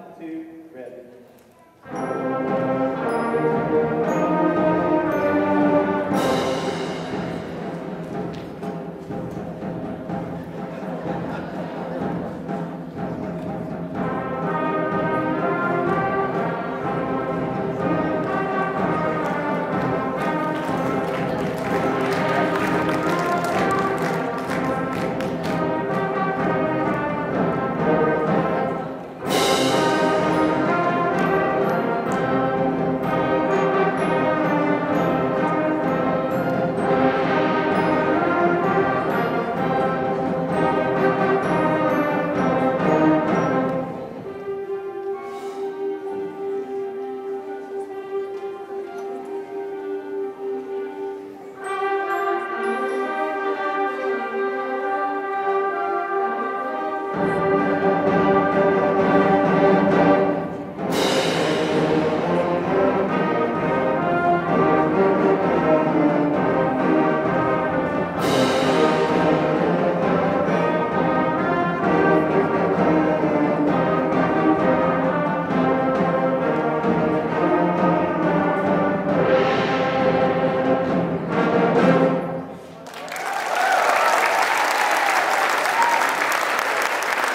One, two, ready.